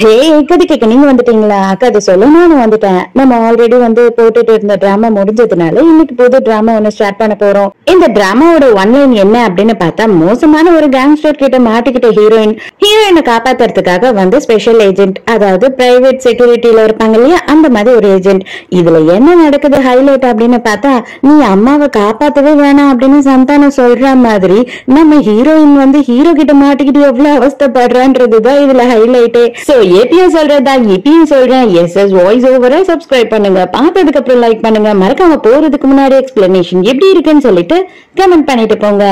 ஹே கதி கேட்க நீங்க வந்துட்டீங்களா? அக்கா அது நானும் வந்துட்டேன். நம்ம ஆல்ரெடி வந்து போட்டுட்டு இருந்த டிராமா முடிஞ்சதுனால இன்னைக்கு புது டிராமா ஒண்ணு ஸ்டார்ட் பண்ண போறோம். இந்த டிராமாவோட ஒன்லைன் என்ன அப்படின்னு பார்த்தா மோசமான ஒரு கேங்ஸ்டர் கிட்ட மாட்டிக்கிட்ட ஹீரோயின் ஹீரோயினை காப்பாத்துறதுக்காக வந்து ஸ்பெஷல் ஏஜென்ட் அதாவது பிரைவேட் செக்யூரிட்டில இருப்பாங்க இல்லையா? அந்த மாதிரி ஒரு ஏஜென்ட் இதுல என்ன நடக்குது ஹைலைட் அப்படின்னு பார்த்தா நீ அம்மாவை காப்பாத்தவே வேணாம் அப்படின்னு சந்தானம் சொல்ற மாதிரி நம்ம ஹீரோயின் வந்து ஹீரோ கிட்ட மாட்டிக்கிட்டு எவ்வளவு அவஸ்தப்படுறான்றதுதான் இதுல ஹைலைட்டே சோ ஏபியும் சொல்றதா இப்பயும் சொல்றேன். எஸ் எஸ் வாய்ஸ் ஓவரை சப்ஸ்கிரைப் பண்ணுங்க. பார்த்ததுக்கு அப்புறம் லைக் பண்ணுங்க. மறக்காம போறதுக்கு முன்னாடி எக்ஸ்பிளனேஷன் எப்படி இருக்குன்னு சொல்லிட்டு கமெண்ட் பண்ணிட்டு போங்க.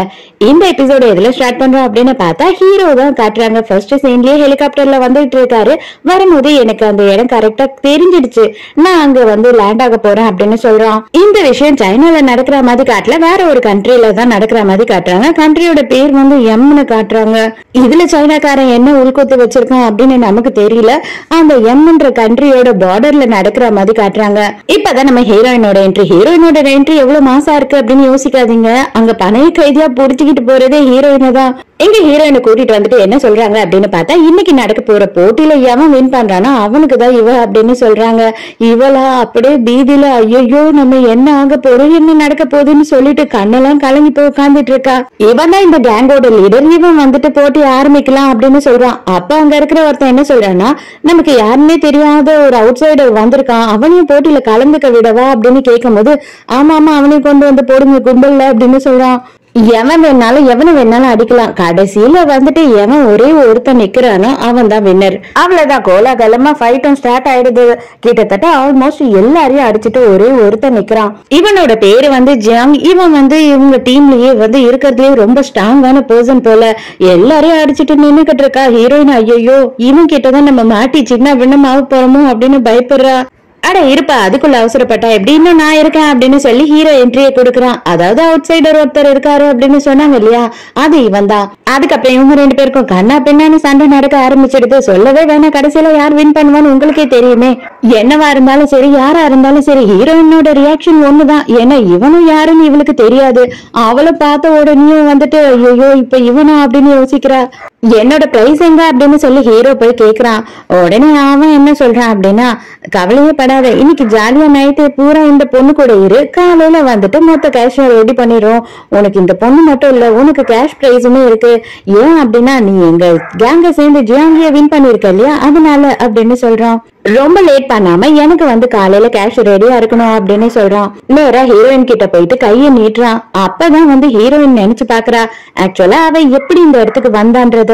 இந்த எபிசோட எதுல ஸ்டார்ட் பண்றோம் அப்படின்னு பார்த்தா ஹீரோ தான் காட்டுறாங்க. ஃபர்ஸ்ட் சீன்லயே ஹெலிகாப்டர்ல வந்துட்டு இருக்காரு. வரும்போது எனக்கு அந்த இடம் கரெக்டா தெரிஞ்சிடுச்சு. நான் அங்க வந்து லேண்ட் ஆக போறேன் அப்படின்னு சொல்றான். இந்த விஷயம் சைனால நடக்கிற மாதிரி காட்டல. வேற ஒரு கண்ட்ரில தான் நடக்கிற மாதிரி காட்டுறாங்க. கண்ட்ரியோட பேர் வந்து எம்னு காட்டுறாங்க. இதுல சைனாக்காரன் என்ன உள்கொத்து வச்சிருக்கான் அப்படின்னு நமக்கு தெரியும் தெரியல அந்த எம்ன்ற கண்ட்ரியோட பார்டர்ல நடக்கிற மாதிரி காட்டுறாங்க. இப்பதான் நம்ம ஹீரோயினோட என்ட்ரி ஹீரோயினோட என்ட்ரி எவ்வளவு மாசா இருக்கு அப்படின்னு யோசிக்காதீங்க. அங்க பணைய கைதியா புடிச்சுக்கிட்டு போறதே ஹீரோயினை தான் எங்க ஹீரோயினை கூட்டிட்டு வந்துட்டு என்ன சொல்றாங்க அப்படின்னு பார்த்தா இன்னைக்கு நடக்க போற போட்டியில எவன் வின் பண்றானா அவனுக்கு தான் இவ அப்படின்னு சொல்றாங்க. இவளா அப்படியே பீதியில ஐயோ நம்ம என்ன ஆக போறோம்? என்ன நடக்க போகுதுன்னு சொல்லிட்டு கண்ணெல்லாம் கலங்கி போய் உட்காந்துட்டு இருக்கா. இவன் தான் இந்த கேங்கோட லீடர் இவன் வந்துட்டு போட்டி ஆரம்பிக்கலாம் அப்படின்னு சொல்றான். அப்ப அங்க இருக்கிற ஒருத்தன் என்ன சொல்றான்னா நமக்கு யாருமே தெரியாத ஒரு அவுட் சைடர் வந்திருக்கான். அவனையும் போட்டியில கலந்துக்க விடவா? அப்படின்னு கேட்கும்போது ஆமா ஆமா அவனையும் கொண்டு வந்து போடுங்க கும்பல்ல அப்படின்னு சொல்றான். எவன் வேணாலும் எவனை வேணாலும் அடிக்கலாம். கடைசியில வந்துட்டு எவன் ஒரே ஒருத்தன் நிக்கிறானோ அவன் தான் வின்னர் அவ்வளவுதான். கோலாகலமா ஃபைட்டும் ஸ்டார்ட் ஆயிடுது. கிட்டத்தட்ட ஆல்மோஸ்ட் எல்லாரையும் அடிச்சுட்டு ஒரே ஒருத்தன் நிக்கிறான். இவனோட பேரு வந்து ஜியாங். இவன் வந்து இவங்க டீம்லயே வந்து இருக்கிறதுலயே ரொம்ப ஸ்ட்ராங்கான பர்சன் போல. எல்லாரையும் அடிச்சுட்டு நின்னுகிட்டு இருக்கா. ஹீரோயின் ஐயோ இவன் கிட்டதான் நம்ம மாட்டி சின்ன விண்ணமாக போறோமோ அப்படின்னு பயப்படுறா. அட இருப்பா அதுக்குள்ள அவசரப்பட்டா எப்படின்னு நான் இருக்கேன் அப்படின்னு சொல்லி ஹீரோ என்ட்ரியை கொடுக்குறான். அதாவது அவுட் சைடர் ஒருத்தர் இருக்காரு அப்படின்னு சொன்னாங்க இல்லையா? அது இவன் தான் அதுக்கப்புறம் இவங்க ரெண்டு பேருக்கும் கண்ணா பின்னான்னு சண்டை நடக்க ஆரம்பிச்சிடுது. சொல்லவே வேணாம் கடைசியில யார் வின் பண்ணுவான்னு உங்களுக்கே தெரியுமே. என்னவா இருந்தாலும் சரி யாரா இருந்தாலும் சரி ஹீரோயினோட ரியாக்ஷன் ஒண்ணுதான். ஏன்னா இவனும் யாருன்னு இவளுக்கு தெரியாது. அவளை பார்த்த உடனேயும் வந்துட்டு ஐயோ இப்ப இவனா? அப்படின்னு யோசிக்கிறா. என்னோட பிரைஸ் எங்க அப்படின்னு சொல்லி ஹீரோ போய் கேக்குறான். உடனே அவன் என்ன சொல்றான் அப்படின்னா கவலையே படாத இன்னைக்கு ஜாலியா நைட்டு பூரா இந்த பொண்ணு கூட இரு காலையில வந்துட்டு மொத்த கேஷ் ரெடி பண்ணிடுறோம் உனக்கு இந்த பொண்ணு மட்டும் இல்ல உனக்கு கேஷ் பிரைஸுமே இருக்கு. ஏன் அப்படின்னா நீ எங்க கேங்க சேர்ந்து ஜியாங்கிய வின் பண்ணிருக்க இல்லையா? அதனால அப்படின்னு சொல்றான். ரொம்ப லேட் பண்ணாம எனக்கு வந்து காலையில கேஷ் ரெடியா இருக்கணும் அப்படின்னு சொல்றான். நேரா ஹீரோயின் கிட்ட போயிட்டு கைய நீட்டுறான். அப்பதான் வந்து ஹீரோயின் நினைச்சு பாக்குறா. ஆக்சுவலா அவ எப்படி இந்த இடத்துக்கு வந்தான்றது?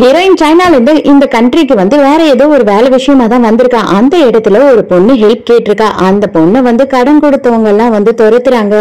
ஹீரோயின் சைனால இருந்து இந்த கண்ட்ரிக்கு வந்து வேற ஏதோ ஒரு வேலை விஷயமா தான் வந்திருக்கா. அந்த இடத்துல ஒரு பொண்ணு ஹெல்ப் கேட்டிருக்கா. அந்த பொண்ணை வந்து கடன் கொடுத்தவங்க எல்லாம் வந்து துரத்துறாங்க.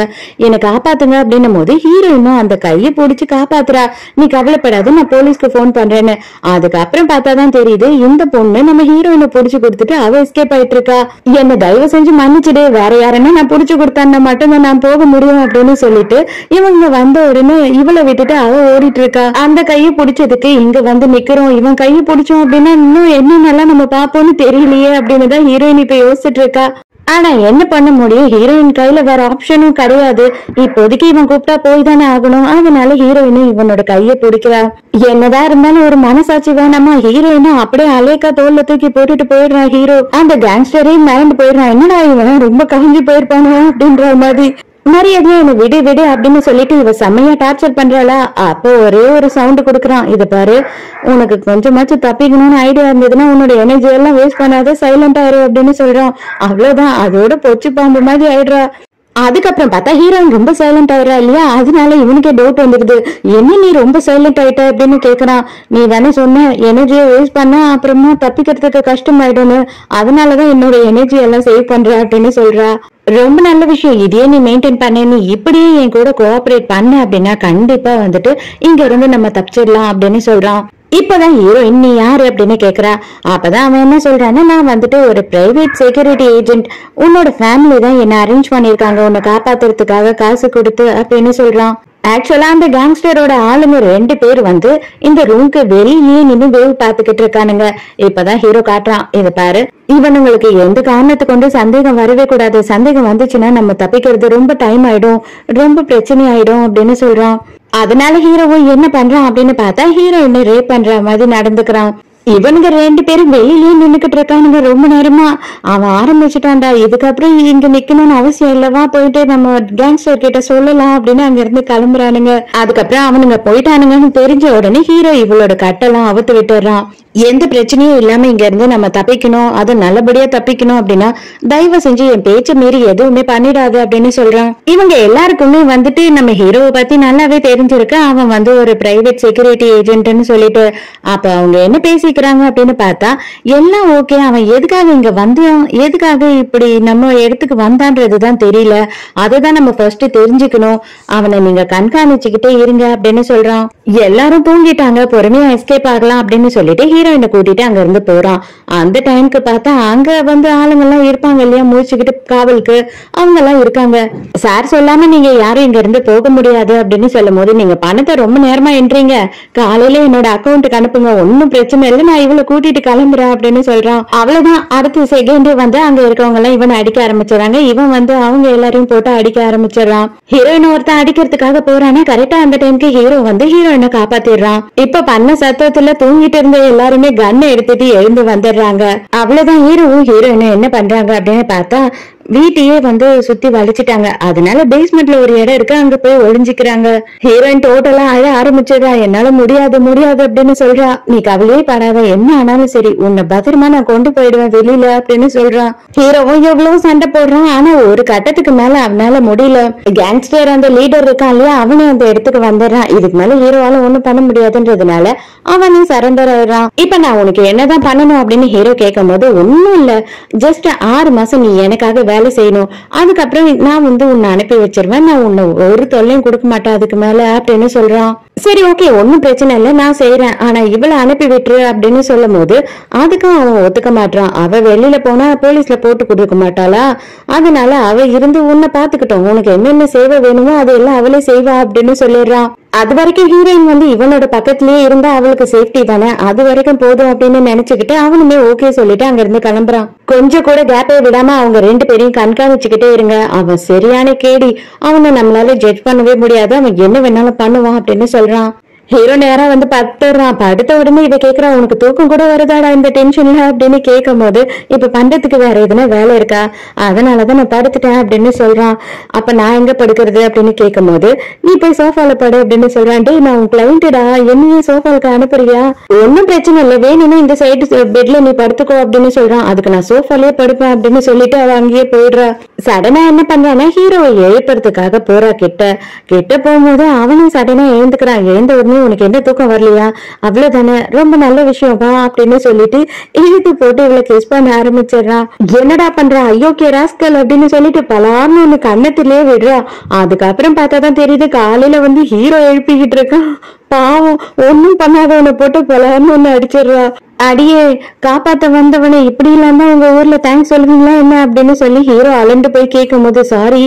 என்னை காப்பாத்துங்க அப்படின்னும் போது ஹீரோயினும் அந்த கையை பிடிச்சி காப்பாத்துறா. நீ கவலைப்படாத நான் போலீஸ்க்கு போன் பண்றேன்னு. அதுக்கப்புறம் பார்த்தாதான் தெரியுது இந்த பொண்ணு நம்ம ஹீரோயினை பிடிச்சி கொடுத்துட்டு அவ எஸ்கேப் ஆயிட்டு இருக்கா என்ன தயவு செஞ்சு மன்னிச்சிடு வேற யாருன்னா நான் புடிச்சு கொடுத்தான்னா மட்டும்தான் நான் போக முடியும் அப்படின்னு சொல்லிட்டு இவங்க வந்த உடனே இவளை விட்டுட்டு அவ ஓடிட்டு இருக்கா அந்த கையை பிடிச்சதுக்கு இங்க வந்து நிக்கிறோம் இவன் கையை பிடிச்சோம் அப்படின்னா இன்னும் என்னென்னலாம் நம்ம பாப்போம்னு தெரியலையே அப்படின்னு தான் ஹீரோயின் இப்ப யோசிச்சுட்டு இருக்கா ஆனா என்ன பண்ண முடியும்? ஹீரோயின் கையில வேற ஆப்ஷனும் கிடையாது. இப்போதைக்கு இவன் கூப்பிட்டா போய் தானே ஆகணும். அதனால ஹீரோயினும் இவனோட கையை பிடிக்கிறா. என்னதான் இருந்தாலும் ஒரு மனசாட்சி வேணாமா? ஹீரோயினும் அப்படியே அலேக்கா தோல்ல தூக்கி போட்டுட்டு போயிடுறான் ஹீரோ அந்த கேங்ஸ்டரையும் மறந்து போயிடுறான் என்னடா இவன்? ரொம்ப கவிஞ்சு போயிருப்பானு அப்படின்ற மாதிரி. மரியாதையா என்ன விடு விடு அப்படின்னு சொல்லிட்டு இவ செம்மையா டார்ச்சர் பண்றாளா? அப்போ ஒரே ஒரு சவுண்ட் கொடுக்குறான். இத பாரு உனக்கு கொஞ்சமாச்சும் தப்பிக்கணும்னு ஐடியா இருந்ததுன்னா உன்னோட எனர்ஜி எல்லாம் வேஸ்ட் பண்ணாத சைலண்ட் ஆயிரு அப்படின்னு சொல்றான் அவ்வளவுதான். அதோட பொச்சு பாம்பு மாதிரி ஆயிடுறா. அதுக்கப்புறம் பார்த்தா ஹீரோயின் ரொம்ப சைலண்ட் ஆயிரா இல்லையா? அதனால இவனுக்கே டவுட் வந்துடுது. என்ன நீ ரொம்ப சைலண்ட் ஆயிட்ட அப்படின்னு கேட்கறான் நீ தானே சொன்ன எனர்ஜியை வேஸ்ட் பண்ண அப்புறமா தப்பிக்கிறதுக்கு கஷ்டமாயிடும்னு. அதனாலதான் என்னோட எனர்ஜி எல்லாம் சேவ் பண்ற அப்படின்னு சொல்றா. ரொம்ப நல்ல விஷயம். இதே நீ மெயின்டைன் பண்ண. நீ இப்படியே என் கூட கோஆபரேட் பண்ண அப்படின்னா கண்டிப்பா வந்துட்டு இங்க இருந்து நம்ம தப்பிச்சிடலாம் அப்படின்னு சொல்றான். இப்பதான் ஹீரோயின் நீ யாரு அப்படின்னு கேட்குறா அப்போதான் அவன் என்ன சொல்றான்னா நான் வந்துட்டு ஒரு பிரைவேட் செக்யூரிட்டி ஏஜென்ட் உன்னோட ஃபேமிலி தான் என்ன அரேஞ்ச் பண்ணிருக்காங்க உன்னை காப்பாத்துறதுக்காக காசு கொடுத்து அப்படின்னு சொல்றான். ஆக்சுவலா அந்த கேங்ஸ்டரோட ஆளுங்க ரெண்டு பேர் வந்து இந்த ரூம்க்கு வெளியிலேயே நின்று வேவ் பார்த்துக்கிட்டு இருக்கானுங்க. இப்பதான் ஹீரோ காட்டுறான். இதை பாரு இவனுங்களுக்கு எந்த காரணத்தை கொண்டு சந்தேகம் வரவே கூடாது. சந்தேகம் வந்துச்சுன்னா நம்ம தப்பிக்கிறது ரொம்ப டைம் ஆயிடும். ரொம்ப பிரச்சனை ஆயிடும் அப்படின்னு சொல்றான். அதனால ஹீரோவும் என்ன பண்றான் அப்படின்னு பார்த்தா ஹீரோயினை ரேப் பண்ற மாதிரி நடந்துக்கிறான். இவனுங்க ரெண்டு பேரும் வெளியிலயே நின்னுக்கிட்டு இருக்கானுங்க ரொம்ப நேரமா. அவன் ஆரம்பிச்சுட்டான்டா. இதுக்கப்புறம் இங்க நிக்கணும்னு அவசியம் இல்லவா? போயிட்டு நம்ம கேங்ஸ்டர் கிட்ட சொல்லலாம் அப்படின்னு அங்க இருந்து கிளம்புறானுங்க. அதுக்கப்புறம் அவனுங்க போயிட்டானுங்கன்னு தெரிஞ்ச உடனே ஹீரோ இவளோட கட்டெல்லாம் அவுத்து விட்டுறான். எந்த பிரச்சனையும் இல்லாம இங்க இருந்து நம்ம தப்பிக்கணும். அது நல்லபடியா தப்பிக்கணும் அப்படின்னா தயவு செஞ்சு என் பேச்ச மீறி எதுவுமே பண்ணிடாது அப்படின்னு சொல்றான். இவங்க எல்லாருக்குமே வந்துட்டு நம்ம ஹீரோவை பத்தி நல்லாவே தெரிஞ்சிருக்கு. அவன் வந்து ஒரு பிரைவேட் செக்யூரிட்டி ஏஜென்ட்னு சொல்லிட்டு அப்ப அவங்க என்ன பேசி பேசிக்கிறாங்க அப்படின்னு பார்த்தா எல்லாம் ஓகே அவன் எதுக்காக இங்க வந்தான் எதுக்காக இப்படி நம்ம இடத்துக்கு வந்தான்றதுதான் தெரியல. அதுதான் நம்ம ஃபர்ஸ்ட் தெரிஞ்சுக்கணும். அவனை நீங்க கண்காணிச்சுக்கிட்டே இருங்க அப்படின்னு சொல்றான். எல்லாரும் தூங்கிட்டாங்க. பொறுமையா எஸ்கேப் ஆகலாம் அப்படின்னு சொல்லிட்டு ஹீரோயினை கூட்டிட்டு அங்க இருந்து போறான். அந்த டைம்க்கு பார்த்தா அங்க வந்து ஆளுங்க எல்லாம் இருப்பாங்க இல்லையா? முடிச்சுக்கிட்டு காவலுக்கு. அவங்க எல்லாம் இருக்காங்க. சார் சொல்லாம நீங்க யாரும் இங்க இருந்து போக முடியாது அப்படின்னு சொல்லும் போது நீங்க பணத்தை ரொம்ப நேரமா என்றீங்க. காலையில என்னோட அக்கௌண்ட்டுக்கு அனுப்புங்க. ஒன்னும் பிரச்சனை இல்லை. நான் இவளை கூட்டிட்டு கிளம்புறேன் அப்படின்னு சொல்றான். அவ்வளவுதான். அடுத்த செகண்ட் வந்து அங்க இருக்கவங்க எல்லாம் இவனை அடிக்க ஆரம்பிச்சிடறாங்க. இவன் வந்து அவங்க எல்லாரையும் போட்டு அடிக்க ஆரம்பிச்சிடறான். ஹீரோயின் ஒருத்தன் அடிக்கிறதுக்காக போறானா கரெக்டா அந்த டைம்க்கு ஹீரோ வந்து ஹீரோயினை காப்பாத்திடுறான். இப்ப பண்ண சத்தத்துல தூங்கிட்டு இருந்த எல்லாருமே கன்னை எடுத்துட்டு எழுந்து வந்துடுறாங்க. அவ்வளவுதான். ஹீரோவும் ஹீரோயினும் என்ன பண்றாங்க அப்படின்னு பார்த்தா வீட்டையே வந்து சுத்தி வளைச்சிட்டாங்க அதனால பேஸ்மெண்ட்ல ஒரு இடம் இருக்கு. அங்க போய் ஒளிஞ்சுக்கிறாங்க. ஹீரோயின் டோட்டலா அழ ஆரம்பிச்சதா என்னால முடியாது முடியாது அப்படின்னு சொல்றா. நீ கவலையே படாத. என்ன ஆனாலும் சரி உன்னை பத்திரமா நான் கொண்டு போயிடுவேன் வெளியில அப்படின்னு சொல்றான் ஹீரோவும் எவ்வளவு சண்டை போடுறான். ஆனா ஒரு கட்டத்துக்கு மேல அவனால முடியல. கேங்ஸ்டர் அந்த லீடர் இருக்கான் இல்லையா அவனே அந்த இடத்துக்கு வந்துடுறான். இதுக்கு மேல ஹீரோவால ஒண்ணும் பண்ண முடியாதுன்றதுனால அவனும் சரண்டர் ஆயிடுறான். இப்ப நான் உனக்கு என்னதான் பண்ணணும் அப்படின்னு ஹீரோ கேட்கும் போது ஒண்ணும் இல்ல. ஜஸ்ட் ஆறு மாசம் நீ எனக்காக வேலை செய்யணும். அதுக்கப்புறம் நான் வந்து உன்னை அனுப்பி வச்சிருவேன். நான் உன்னை ஒரு தொல்லையும் கொடுக்க மாட்டேன். அதுக்கு மேல அப்படின்னு சொல்றான். சரி ஓகே ஒன்றும் பிரச்சனை இல்லை நான் செய்யறேன் ஆனால் இவளை அனுப்பி விட்டுரு அப்படின்னு சொல்லும் போது அதுக்கும் அவன் ஒத்துக்க மாட்டான் அவள் வெளியில போனா போலீஸ்ல போட்டு கொடுக்க மாட்டாளா? அதனால அவள் இருந்து உன்னை பார்த்துக்கிட்டோம். உனக்கு என்னென்ன சேவை வேணுமோ அதெல்லாம் அவளே செய்வா அப்படின்னு சொல்லிடுறான். அது வரைக்கும் ஹீரோயின் வந்து இவனோட பக்கத்திலேயே இருந்தா அவளுக்கு சேஃப்டி தானே. அது வரைக்கும் போதும் அப்படின்னு நினைச்சுக்கிட்டு அவனுமே ஓகே சொல்லிட்டு அங்க இருந்து கிளம்புறான். கொஞ்சம் கூட கேப்பே விடாம அவங்க ரெண்டு பேரையும் கண்காணிச்சுக்கிட்டே இருங்க. அவன் சரியான கேடி. அவனை நம்மளால ஜட்ஜ் பண்ணவே முடியாது. அவன் என்ன வேணாலும் பண்ணுவான் அப்படின்னு சொல்றான். Lo ஹீரோ நேரா வந்து படுத்துறான் படுத்த உடனே இதை கேக்குறா உனக்கு தூக்கம் கூட வருதாடா இந்த டென்ஷன்ல அப்படின்னு கேட்கும் போது இப்ப பண்றதுக்கு வேற எதுனா வேலை இருக்கா? அதனாலதான் நான் படுத்துட்டேன் அப்படின்னு சொல்றான். அப்ப நான் எங்க படுக்கிறது? அப்படின்னு கேட்கும் போது நீ போய் சோஃபால படு அப்படின்னு சொல்றான். டேய் நான் உன் கிளைண்டடா என்னையே சோஃபாலுக்கு அனுப்புறியா? ஒன்னும் பிரச்சனை இல்லை வேணும்னா இந்த சைடு பெட்ல நீ படுத்துக்கோ அப்படின்னு சொல்றான். அதுக்கு நான் சோஃபாலே படுப்பேன் அப்படின்னு சொல்லிட்டு அவ அங்கேயே போயிடுறா. சடனா என்ன பண்றான்னா ஹீரோவை எழுப்புறதுக்காக போறா கிட்ட. கிட்ட போகும்போது அவனும் சடனா எழுந்துக்கிறான் எழுந்த உடனே உனக்கு என்ன தூக்கம் வரலையா? அவ்வளவுதானே? ரொம்ப நல்ல விஷயம் அப்படின்னு சொல்லிட்டு இழுத்து போட்டு இவளை கிஸ் பண்ண ஆரம்பிச்சிடறா. என்னடா பண்ற? ஐயோக்கே ராஸ்கல் அப்படின்னு சொல்லிட்டு பலார்னு ஒண்ணு கண்ணத்திலேயே விடுறா. அதுக்கப்புறம் பார்த்தாதான் தெரியுது காலையில வந்து ஹீரோ எழுப்பிக்கிட்டு இருக்கான் பாவம் ஒண்ணும் பண்ணாதவனை போட்டு பலன்னு ஒண்ணு அடிச்சிடுறா. அடியே காப்பாத்த வந்தவனை இப்படி இல்லாம உங்க ஊர்ல தேங்க்ஸ் சொல்லுவீங்களா என்ன அப்படின்னு சொல்லி ஹீரோ அலண்டு போய் கேட்கும் போது சாரி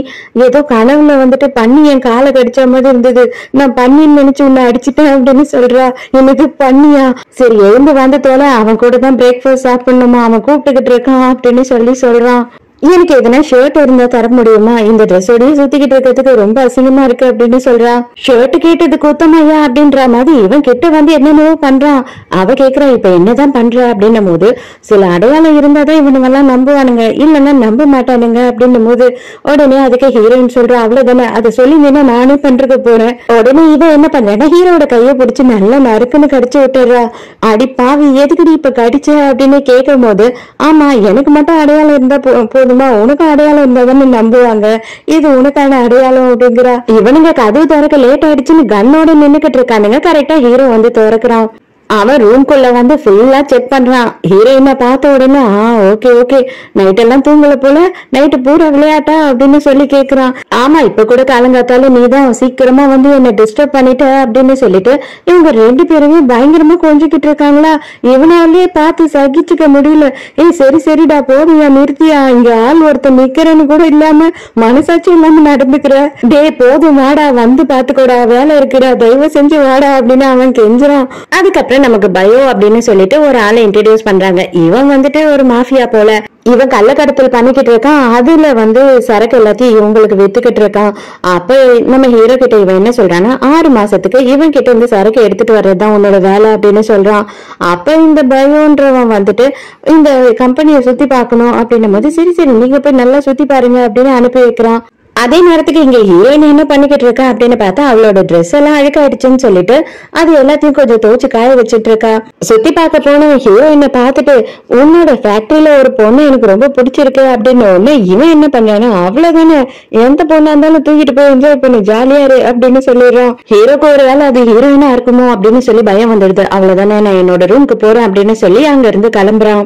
ஏதோ கனவுல வந்துட்டு பண்ணி என் காலை கடிச்ச மாதிரி இருந்தது. நான் பண்ணின்னு நினைச்சு உன்னை அடிச்சிட்டேன் அப்படின்னு சொல்றா. எனக்கு பண்ணியா? சரி எழுந்து வந்ததோல அவன் கூட தான் பிரேக்ஃபாஸ்ட் சாப்பிடணுமா அவன் கூப்பிட்டுக்கிட்டு இருக்கான் அப்படின்னு சொல்லி சொல்றான். எனக்கு எதனா ஷர்ட் இருந்தா தர முடியுமா? இந்த ட்ரெஸ்ஸோடய சுத்திக்கிட்டு இருக்கிறதுக்கு ரொம்ப அசிங்கமா இருக்கு அப்படின்னு சொல்றா. ஷர்ட் கேட்டது குத்தமையா அப்படின்ற மாதிரி இவன் கிட்ட வந்து என்னென்னவோ பண்றான். அவ கேக்குறா இப்ப என்னதான் பண்ற? அப்படின்னும் போது சில அடையாளம் இருந்தாதான் இவனுங்க எல்லாம் நம்புவானுங்க. இல்லைன்னா நம்ப மாட்டானுங்க அப்படின்னும் போது உடனே அதுக்கு ஹீரோயின் சொல்றா அவ்வளவுதானே அதை சொல்லிங்கன்னா நானே பண்றதுக்கு போறேன். உடனே இவன் என்ன பண்றான்னா ஹீரோட கையை பிடிச்சு நல்லா நறுக்குன்னு கடிச்சு விட்டுறா அடி பாவி எதுக்குடி இப்ப கடிச்ச? அப்படின்னு கேட்கும் போது ஆமா எனக்கு மட்டும் அடையாளம் இருந்தா போ- போதுமா? உனக்கு அடையாளம் இருந்ததுன்னு நம்புவாங்க. இது உனக்கான அடையாளம் அப்படிங்கிறா. இவனுங்க கதவு திறக்க லேட் ஆயிடுச்சுன்னு கண்ணோட நின்னுகிட்டு இருக்கானுங்க. கரெக்டா ஹீரோ வந்து திறக்கிறான். அவன் ரூம்குள்ள வந்து ஃபுல்லா செக் பண்றான். ஹீரோயினை பார்த்த உடனே ஆ ஓகே ஓகே நைட் எல்லாம் தூங்கல போல நைட்டு பூரா விளையாட்டா? அப்படின்னு சொல்லி கேக்குறான். ஆமா இப்ப கூட காலங்காத்தால நீ தான் சீக்கிரமா வந்து என்ன டிஸ்டர்ப் பண்ணிட்ட அப்படின்னு சொல்லிட்டு இவங்க ரெண்டு பேருமே பயங்கரமா கொஞ்சிக்கிட்டு இருக்காங்களா? இவனாலேயே பார்த்து சகிச்சுக்க முடியல. ஏய் சரி சரிடா போதுயா நிறுத்தியா. இங்க ஆள் ஒருத்தன் நிக்கிறேன்னு கூட இல்லாம மனசாட்சி இல்லாம நடந்துக்கிற. டேய் போதும் வாடா வந்து பாத்துக்கோடா வேலை இருக்குடா. தயவு செஞ்சு வாடா அப்படின்னு அவன் கெஞ்சுறான். அதுக்கப்புறம் நமக்கு பயோ அப்படின்னு சொல்லிட்டு ஒரு ஆளை இன்ட்ரடியூஸ் பண்றாங்க. இவன் வந்துட்டு ஒரு மாஃபியா போல. இவன் கள்ளக்கடத்தல் பண்ணிக்கிட்டு இருக்கான். அதுல வந்து சரக்கு எல்லாத்தையும் இவங்களுக்கு வித்துக்கிட்டு இருக்கான். அப்ப நம்ம ஹீரோ கிட்ட இவன் என்ன சொல்றான்னா ஆறு மாசத்துக்கு இவன் கிட்ட இருந்து சரக்கு எடுத்துட்டு வர்றதுதான் உன்னோட வேலை அப்படின்னு சொல்றான். அப்ப இந்த பயோன்றவன் வந்துட்டு இந்த கம்பெனியை சுத்தி பார்க்கணும் அப்படின்னும் போது சரி சரி நீங்க போய் நல்லா சுத்தி பாருங்க அப்படின்னு அனுப்பி வைக்கிறான். அதே நேரத்துக்கு இங்க ஹீரோயின் என்ன பண்ணிக்கிட்டு இருக்கா அப்படின்னு பார்த்தா அவளோட ட்ரெஸ் எல்லாம் அழுக்காயிடுச்சுன்னு சொல்லிட்டு அது எல்லாத்தையும் கொஞ்சம் துவச்சு காய வச்சிட்டு இருக்கா. சுத்தி பார்க்க போன ஹீரோயினை பார்த்துட்டு உன்னோட ஃபேக்டரியில ஒரு பொண்ணு எனக்கு ரொம்ப பிடிச்சிருக்கு அப்படின்னு ஒண்ணு இவன் என்ன பண்றானா அவ்வளவுதானே எந்த பொண்ணா இருந்தாலும் தூக்கிட்டு போய் என்ஜாய் பண்ணி ஜாலியா இரு அப்படின்னு சொல்லிடுறான். ஹீரோக்கு ஒரு வேலை அது ஹீரோயினா இருக்குமோ அப்படின்னு சொல்லி பயம் வந்துடுது. அவ்வளவுதானே நான் என்னோட ரூமுக்கு போறேன் அப்படின்னு சொல்லி அங்க இருந்து கிளம்புறான்.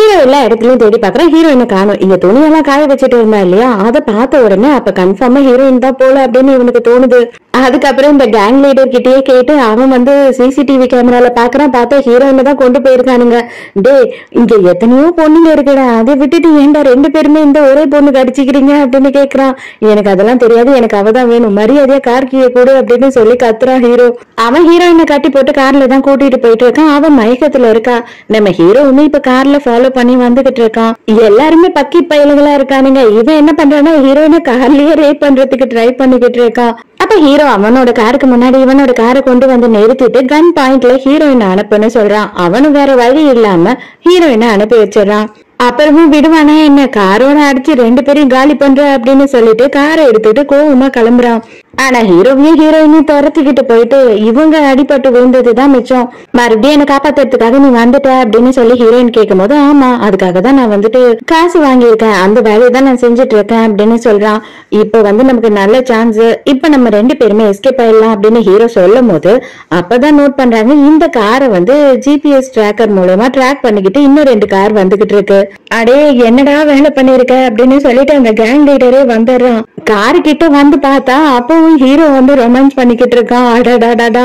ஹீரோ எல்லா இடத்துலயும் தேடி பாக்குறேன் ஹீரோயினை காணும்? இங்க துணியெல்லாம் காய வச்சுட்டு இருந்தா இல்லையா? அதை பார்த்த உடனே அப்ப கன்ஃபார்மா ஹீரோயின் தான் போல அப்படின்னு இவனுக்கு தோணுது. அதுக்கப்புறம் இந்த கேங் லீடர் கிட்டேயே கேட்டு அவன் வந்து சிசிடிவி கேமரால பாக்குறான் பார்த்தா ஹீரோயினை தான் கொண்டு போயிருக்கானுங்க. டே இங்க எத்தனையோ பொண்ணுங்க இருக்குடா அதை விட்டுட்டு ஏன்டா ரெண்டு பேருமே இந்த ஒரே பொண்ணு கடிச்சிக்கிறீங்க அப்படின்னு கேக்குறான். எனக்கு அதெல்லாம் தெரியாது எனக்கு அவ தான் வேணும். மரியாதையா கார் கீழே கூடு அப்படின்னு சொல்லி கத்துறான் ஹீரோ அவன் ஹீரோயினை கட்டி போட்டு கார்ல தான் கூட்டிட்டு போயிட்டு இருக்கான். அவன் மயக்கத்துல இருக்கா. நம்ம ஹீரோவுமே இப்ப கார்ல ஃபாலோ பண்ணி வந்துகிட்டு இருக்கான். எல்லாருமே பக்கி பயலுகளா இருக்கானுங்க. இவன் என்ன பண்றான்னா ஹீரோயினை கார்லயே ரேப் பண்றதுக்கு ட்ரை பண்ணிக்கிட்டு இருக்கான். அப்ப ஹீரோ அவனோட காருக்கு முன்னாடி இவனோட காரை கொண்டு வந்து நிறுத்திட்டு கன் பாயிண்ட்ல ஹீரோயினை அனுப்புன்னு சொல்றான். அவனும் வேற வழி இல்லாம ஹீரோயினை அனுப்பி வச்சிடறான். அப்புறமும் விடுவானா என்ன? காரோட அடிச்சு ரெண்டு பேரும் காலி பண்ற அப்படின்னு சொல்லிட்டு காரை எடுத்துட்டு கோவமா கிளம்புறான். ஆனா ஹீரோவையும் ஹீரோயினையும் துரத்திக்கிட்டு போயிட்டு இவங்க அடிபட்டு விழுந்ததுதான் மிச்சம். மறுபடியும் என்ன காப்பாத்துறதுக்காக நீ வந்துட்ட அப்படின்னு சொல்லி ஹீரோயின் கேட்கும் போது ஆமா அதுக்காக தான் நான் வந்துட்டு காசு வாங்கியிருக்கேன். அந்த வேலையை தான் நான் செஞ்சுட்டு இருக்கேன் அப்படின்னு சொல்றான். இப்போ வந்து நமக்கு நல்ல சான்ஸ் இப்ப நம்ம ரெண்டு பேருமே எஸ்கேப் ஆயிடலாம் அப்படின்னு ஹீரோ சொல்லும் போது அப்பதான் நோட் பண்றாங்க இந்த காரை வந்து ஜிபிஎஸ் டிராக்கர் மூலமா ட்ராக் பண்ணிக்கிட்டு இன்னும் ரெண்டு கார் வந்துகிட்டு இருக்கு. அடே என்னடா வேலை பண்ணிருக்க அப்படின்னு சொல்லிட்டு அந்த கேங் லீடரே வந்துடுறான். காரு கிட்ட வந்து பார்த்தா அப்போ ஹீரோவும் ஹீரோ வந்து ரொமான்ஸ் பண்ணிக்கிட்டு இருக்கான். அடடாடாடா.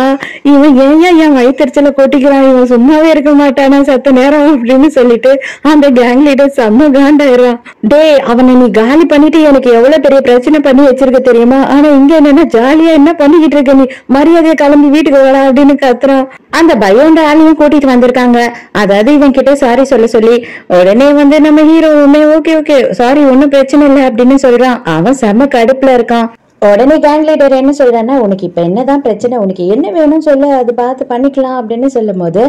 இவன் ஏன் ஏன் என் வயிற்றுச்சல கொட்டிக்கிறான்? இவன் சும்மாவே இருக்க மாட்டானா? சத்த நேரம் அப்படின்னு சொல்லிட்டு அந்த கேங் லீடர் செம்ம காண்டாயிரான் டேய் அவனை நீ காலி பண்ணிட்டு எனக்கு எவ்வளவு பெரிய பிரச்சனை பண்ணி வச்சிருக்க தெரியுமா? ஆனா இங்க என்னன்னா ஜாலியா என்ன பண்ணிக்கிட்டு இருக்க நீ? மரியாதையை கிளம்பி வீட்டுக்கு வரா அப்படின்னு கத்துறான். அந்த பயோண்ட ஆளையும் கூட்டிட்டு வந்திருக்காங்க. அதாவது இவன் கிட்ட சாரி சொல்ல சொல்லி உடனே வந்து நம்ம ஹீரோவுமே ஓகே ஓகே சாரி ஒன்னும் பிரச்சனை இல்லை அப்படின்னு சொல்றான். அவன் செம்ம கடுப்புல இருக்கான். உடனே கேங் லீடர் என்ன சொல்றான்னா உனக்கு இப்ப என்னதான் பிரச்சனை உனக்கு என்ன வேணும்னு சொல்லு அது பார்த்து பண்ணிக்கலாம் அப்படின்னு சொல்லும் போது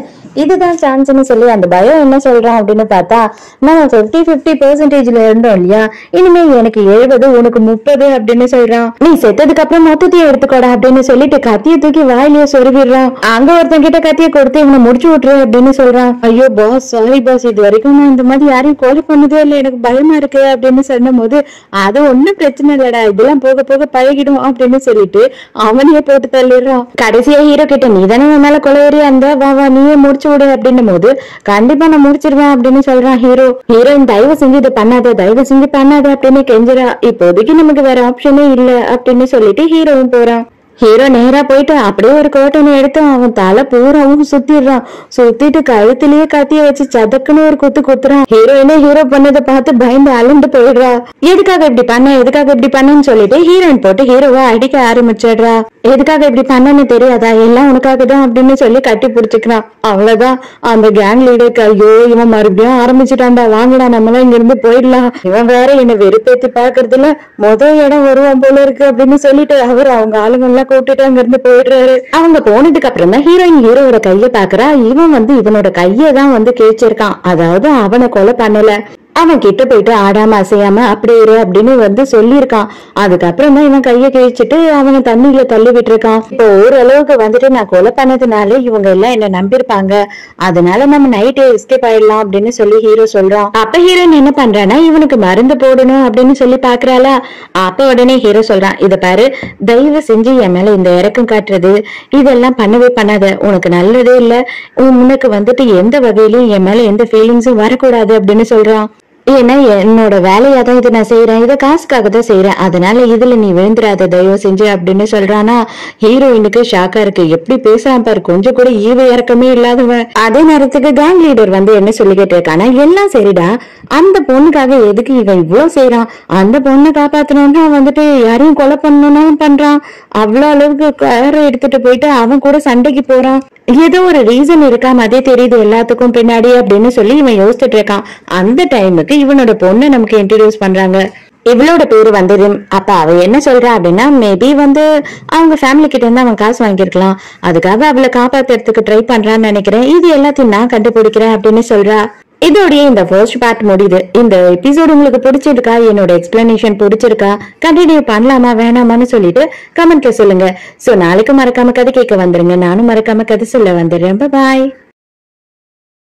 இதுதான் சான்ஸ்னு சொல்லி அந்த பயம் என்ன சொல்றான்? அப்படின்னு பார்த்தா நான் பிப்டி பிப்டி பெர்சன்டேஜ்ல இருந்தோம் இல்லையா? இனிமே எனக்கு எழுபது உனக்கு முப்பது அப்படின்னு சொல்றான். நீ செத்ததுக்கு அப்புறம் மொத்தத்தையும் எடுத்துக்கோடா அப்படின்னு சொல்லிட்டு கத்தியை தூக்கி வாயிலேயே சொருவிடுறான். அங்க ஒருத்தன் கிட்ட கத்தியை கொடுத்து இவனை முடிச்சு விட்டுரு அப்படின்னு சொல்றான். ஐயோ பாஸ் சாரி பாஸ் இது வரைக்கும் நான் இந்த மாதிரி யாரையும் கொலை பண்ணதே இல்லை எனக்கு பயமா இருக்கு அப்படின்னு சொன்னும் போது அது ஒண்ணும் பிரச்சனை இல்லடா இதெல்லாம் போக போக பழகிடும் அப்படின்னு சொல்லிட்டு அவனையே போட்டு தள்ளிடுறான். கடைசியா ஹீரோ கிட்ட நீ தானே என் மேல கொலையேறி அந்த வா வா நீயே முடிச்சு விடு அப்படின்னும் போது கண்டிப்பா நான் முடிச்சிருவேன் அப்படின்னு சொல்றான் ஹீரோ ஹீரோயின் தயவு செஞ்சு இதை பண்ணாத தயவு செஞ்சு பண்ணாத அப்படின்னு கெஞ்சுறா. இப்போதைக்கு நமக்கு வேற ஆப்ஷனே இல்ல அப்படின்னு சொல்லிட்டு ஹீரோவும் போறான். ஹீரோ நேரா போயிட்டு அப்படியே ஒரு கோட்டனை எடுத்து அவன் தலை பூராவும் சுத்திடுறான். சுத்திட்டு கழுத்திலேயே கத்திய வச்சு சதக்குன்னு ஒரு குத்து குத்துறான். ஹீரோயினே ஹீரோ பண்ணதை பார்த்து பயந்து அலண்டு போயிடுறா. எதுக்காக இப்படி பண்ண? எதுக்காக இப்படி பண்ணன்னு சொல்லிட்டு ஹீரோயின் போட்டு ஹீரோவை அடிக்க ஆரம்பிச்சிடுறா. எதுக்காக இப்படி பண்ணன்னு தெரியாதா? எல்லாம் உனக்காக தான் அப்படின்னு சொல்லி கட்டி பிடிச்சிக்கிறான். அவ்வளவுதான். அந்த கேங் லீடருக்கு ஐயோ இவன் மறுபடியும் ஆரம்பிச்சுட்டான்டா. வாங்கடா நம்மளாம் இங்க இருந்து போயிடலாம். இவன் வேற என்ன வெறுப்பேத்தி பாக்குறதுல முத இடம் வருவான் போல இருக்கு அப்படின்னு சொல்லிட்டு அவர் அவங்க ஆளுங்க கூட்டிட்டு அங்க இருந்து போயிடுறாரு. அவங்க போனதுக்கு அப்புறம் தான் ஹீரோயின் ஹீரோவோட கைய பாக்குறா இவன் வந்து இவனோட கையை தான் வந்து கேச்சிருக்கான் அதாவது அவனை கொலை பண்ணல. அவன் கிட்ட போயிட்டு ஆடாம அசையாம அப்படியே இரு அப்படின்னு வந்து சொல்லியிருக்கான். அதுக்கப்புறம் தான் இவன் கைய கிழிச்சிட்டு அவனை தண்ணியில தள்ளி விட்டுருக்கான். இப்போ ஓரளவுக்கு வந்துட்டு நான் கொலை பண்ணதுனால இவங்க எல்லாம் என்ன நம்பியிருப்பாங்க. அதனால நம்ம நைட்டே எஸ்கேப் ஆயிடலாம் அப்படின்னு சொல்லி ஹீரோ சொல்றான். அப்ப ஹீரோயின் என்ன பண்றான்னா இவனுக்கு மருந்து போடணும் அப்படின்னு சொல்லி பாக்குறாளா? அப்ப உடனே ஹீரோ சொல்றான் இத பாரு தயவு செஞ்சு என் மேல இந்த இறக்கம் காட்டுறது. இதெல்லாம் பண்ணவே பண்ணாத. உனக்கு நல்லதே இல்ல. உன் உனக்கு வந்துட்டு எந்த வகையிலும் என் மேல எந்த ஃபீலிங்ஸும் வரக்கூடாது அப்படின்னு சொல்றான். ஏன்னா என்னோட வேலையா தான் இதை நான் செய்யறேன் இதை காசுக்காக தான் செய்யறேன் அதனால இதுல நீ விழுந்துராத தயவு செஞ்சு அப்படின்னு சொல்றானா ஹீரோயினுக்கு ஷாக்கா இருக்கு. எப்படி பேசுறான் பாரு கொஞ்சம் கூட ஈவ இறக்கமே இல்லாதவன். அதே நேரத்துக்கு கேங் லீடர் வந்து என்ன சொல்லிக்கிட்டு இருக்கானா எல்லாம் சரிடா. அந்த பொண்ணுக்காக எதுக்கு இவன் இவ்வளவு செய்யறான் அந்த பொண்ணை காப்பாத்தணும்னா வந்துட்டு யாரையும் கொலை பண்ணணும்னு பண்றான். அவ்வளவு அளவுக்கு காரை எடுத்துட்டு போயிட்டு அவன் கூட சண்டைக்கு போறான். ஏதோ ஒரு ரீசன் இருக்கா மாதிரி தெரியுது எல்லாத்துக்கும் பின்னாடி அப்படின்னு சொல்லி இவன் யோசிச்சுட்டு இருக்கான். அந்த டைமுக்கு இவனோட பொண்ணை நமக்கு இன்ட்ரடியூஸ் பண்றாங்க. இவளோட பேரு வந்து அப்ப அவ என்ன சொல்றா அப்படின்னா மேபி வந்து அவங்க ஃபேமிலி கிட்ட இருந்து அவன் காசு வாங்கியிருக்கலாம். அதுக்காக அவளை காப்பாத்துறதுக்கு ட்ரை பண்றான்னு நினைக்கிறேன். இது எல்லாத்தையும் நான் கண்டுபிடிக்கிறேன் அப்படின்னு சொல்றா. இதோடய இந்த ஃபர்ஸ்ட் பார்ட் முடியுது. இந்த எபிசோடு உங்களுக்கு பிடிச்சிருக்கா? என்னோட எக்ஸ்பிளனேஷன் பிடிச்சிருக்கா? கண்டினியூ பண்ணலாமா? வேணாமான்னு சொல்லிட்டு கமெண்ட்ல சொல்லுங்க. சோ நாளைக்கு மறக்காம கதை கேட்க வந்துருங்க. நானும் மறக்காம கதை சொல்ல வந்துடுறேன். பாய்